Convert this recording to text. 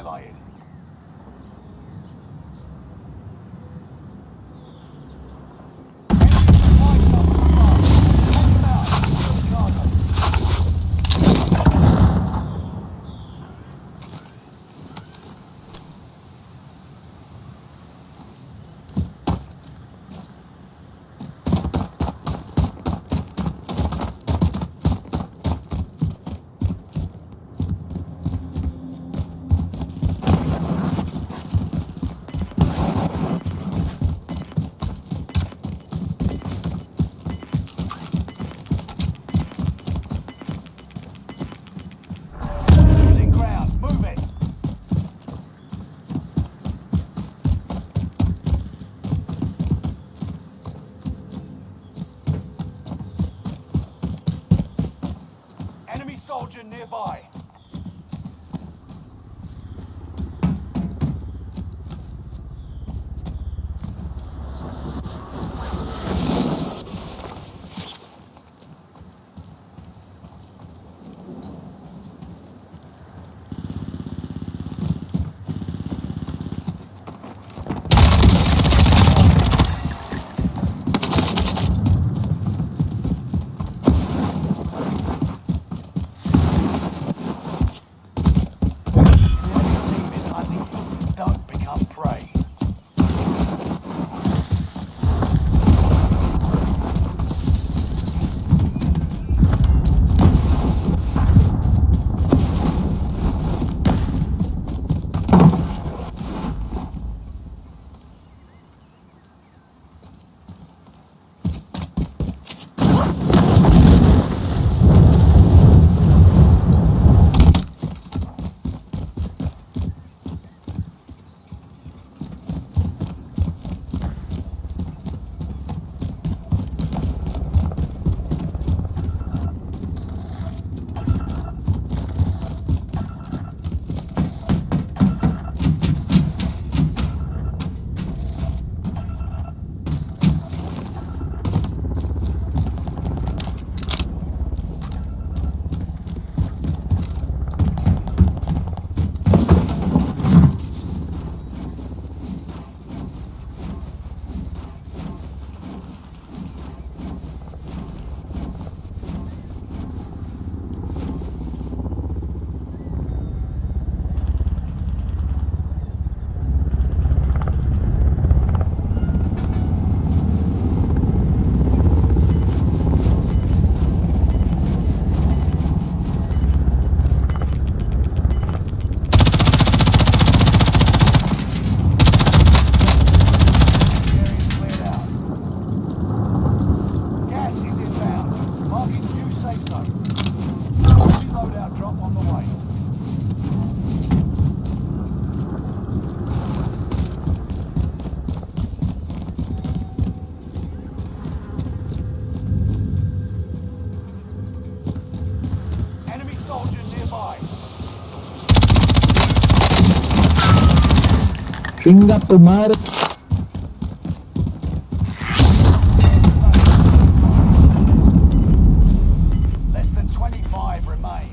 highlighted. nearby. Venga a tomar. Less than 25 remain.